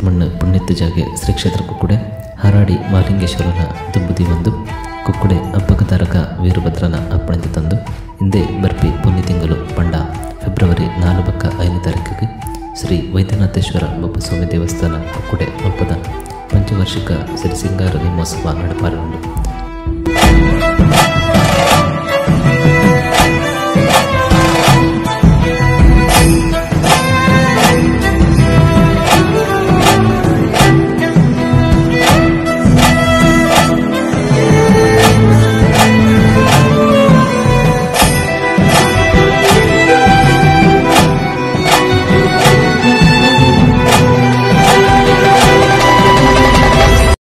ತಿಮ್ಮಣ್ಣ ಪುಣ್ಯತ್ತ ಜಾಗೆ ಶ್ರೀ ಕ್ಷೇತ್ರ ಕುಕ್ಕುಡೆ ಹಾರಾಡಿ ಮಾಲಿಂಗೇಶ್ವರನ ದುಂಬುದಿ ಒಂದು ಕುಕ್ಕುಡೆ ಹಬ್ಬಕತಾರಕ ವೀರಭದ್ರನ ಅಪ್ಪಣೆಗೆ ತಂದು ಹಿಂದೆ ಬರ್ಪಿ ಪುಣ್ಯ ತಿಂಗಳು ಪಂಡ ಫೆಬ್ರವರಿ ನಾಲ್ಕಕ್ಕ ಐದನೇ ತಾರೀಕಿಗೆ ಶ್ರೀ ವೈದ್ಯನಾಥೇಶ್ವರ ಬೊಬ್ಬಸ್ವಾಮಿ ದೇವಸ್ಥಾನ ಕುಕ್ಕುಡೆ ಒಪ್ಪದ ಪಂಚವಾರ್ಷಿಕ ಶ್ರೀ ಸಿಂಗಾರ ನೇಮೋತ್ಸವ ನಡೆಪಾರುಂಡು